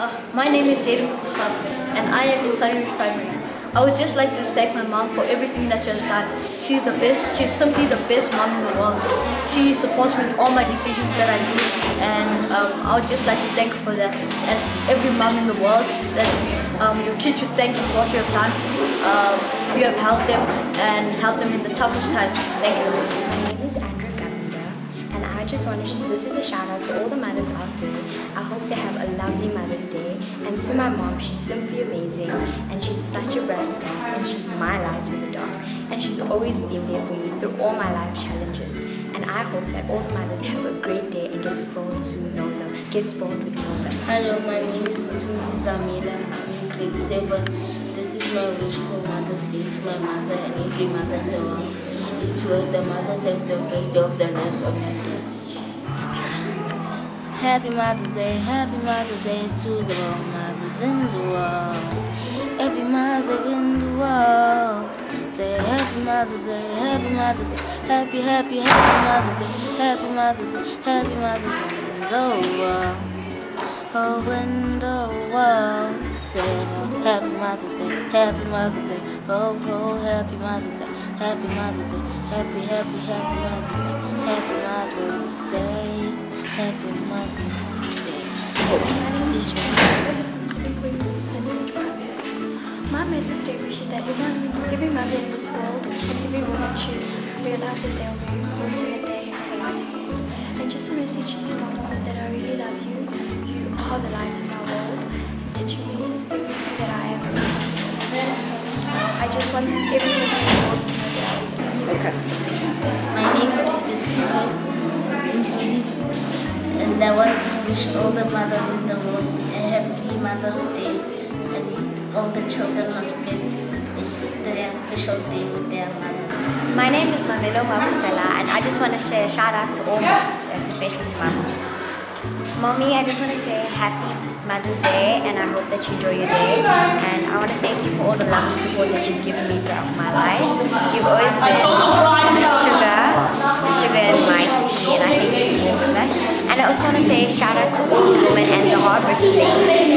Uh, my name is Zayden Prasad and I am in Sunnyridge Primary. I would just like to thank my mom for everything that she has done. She's the best, she's simply the best mom in the world. She supports me in all my decisions that I do and um, I would just like to thank her for that. And every mom in the world that um, your kids should thank you for what you have done. Um, you have helped them and helped them in the toughest times. Thank you. My name is Andrew Govender, and I just want to, this is a shout out to all the mothers out there. And to my mom, she's simply amazing, and she's such a bright spark, and she's my light in the dark. And she's always been there for me through all my life challenges. And I hope that all the mothers have a great day and get spoiled to Nola, get spoiled with Nola. Hello, my name is Utunzi Zamila. I'm in grade 7. This is my wish for Mother's Day to my mother and every mother in the world. Is to have the mothers have the best day of their lives on that day. Happy Mother's Day, Happy Mother's Day to the mothers in the world. Every mother in the world. Say Happy Mother's Day, Happy Mother's Day, Happy, Happy, Happy Mother's Day, Happy Mother's Day, Happy Mother's Day in the world. Oh, in the world. Say oh, Happy Mother's Day, Happy Mother's Day, oh, oh, Happy Mother's Day, Happy Mother's Day, Happy, Happy, Happy Mother's Day, Happy Mother's Day, Happy Mother's Day. My name is Shishma. I'm second grade in St. Ridge Primary School. My Mother's Day wish is that everyone, every mother in this world and every woman should realize that they are very important and they have a light in the world. And just a message to my mom is that I really love you. You are the light of my world. And literally everything that I am is And I just want everyone in the world to know that I also love you. My name is Sipesike and I want to wish all the mothers in the world a happy Mother's Day and all the children must spend this their special day with their mothers. My name is Mamelo Mabusela, and I just want to say a shout out to all moms, and especially to my mom. Mommy, I just want to say happy Mother's Day, and I hope that you enjoy your day. And I want to thank you for all the love and support that you've given me throughout my life. You've always been the sugar, the sugar in my tea, and I thank you for that. And I also want to say shout out to all the women and the hardworking ladies